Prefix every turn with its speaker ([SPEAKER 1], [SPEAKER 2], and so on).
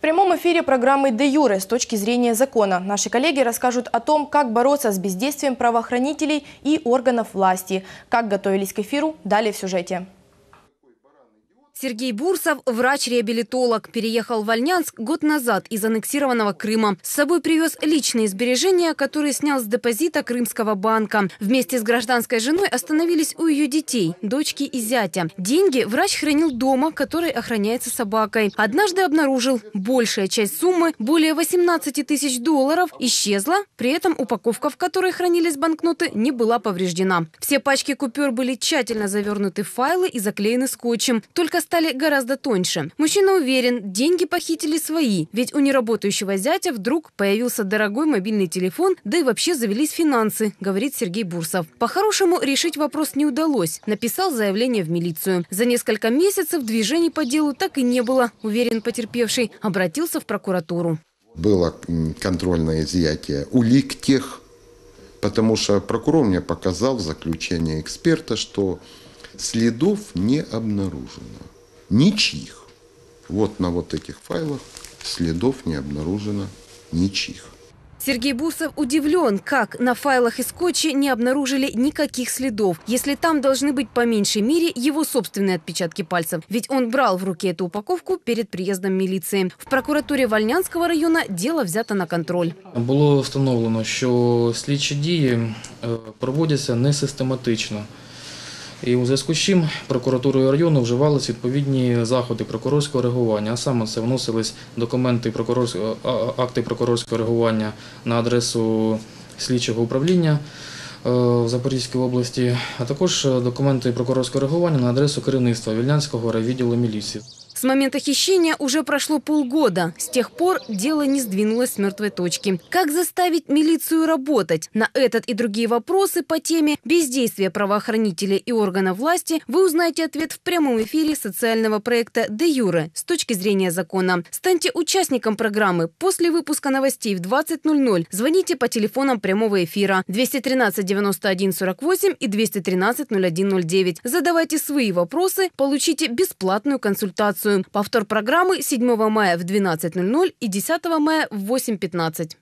[SPEAKER 1] В прямом эфире программы «Де Юре» с точки зрения закона. Наши коллеги расскажут о том, как бороться с бездействием правоохранителей и органов власти. Как готовились к эфиру, далее в сюжете.
[SPEAKER 2] Сергей Бурсов – врач-реабилитолог. Переехал в Альнянск год назад из аннексированного Крыма. С собой привез личные сбережения, которые снял с депозита Крымского банка. Вместе с гражданской женой остановились у ее детей, дочки и зятя. Деньги врач хранил дома, который охраняется собакой. Однажды обнаружил, большая часть суммы, более 18 тысяч долларов, исчезла. При этом упаковка, в которой хранились банкноты, не была повреждена. Все пачки купюр были тщательно завернуты в файлы и заклеены скотчем. Только стали гораздо тоньше. Мужчина уверен, деньги похитили свои, ведь у неработающего зятя вдруг появился дорогой мобильный телефон, да и вообще завелись финансы, говорит Сергей Бурсов. По-хорошему решить вопрос не удалось. Написал заявление в милицию. За несколько месяцев движений по делу так и не было, уверен потерпевший. Обратился в прокуратуру.
[SPEAKER 3] Было контрольное изъятие улик тех, потому что прокурор мне показал в заключении эксперта, что следов не обнаружено ничьих. Вот на вот этих файлах следов не обнаружено ничьих.
[SPEAKER 2] Сергей Бусов удивлен, как на файлах и скотче не обнаружили никаких следов, если там должны быть по меньшей мере его собственные отпечатки пальцев. Ведь он брал в руки эту упаковку перед приездом милиции. В прокуратуре Вальнянского района дело взято на контроль.
[SPEAKER 4] Було встановлено, що слідчі дії проводяться несистематично. І у зв'язку з чим прокуратурою району вживались відповідні заходи прокурорського реагування. А саме це вносились документи прокурорського акти прокурорського реагування на адресу слідчого управління в Запорізькій області, а також документи прокурорського реагування на адресу керівництва Вільнянського райвідділу міліції.
[SPEAKER 2] С момента хищения уже прошло полгода. С тех пор дело не сдвинулось с мертвой точки. Как заставить милицию работать? На этот и другие вопросы по теме бездействия правоохранителей и органов власти вы узнаете ответ в прямом эфире социального проекта «Де Юре» с точки зрения закона. Станьте участником программы после выпуска новостей в 20.00. Звоните по телефонам прямого эфира 213 91 48 и 213 01 09. Задавайте свои вопросы, получите бесплатную консультацию. Повтор программы 7 мая в 12.00 и 10 мая в 8.15.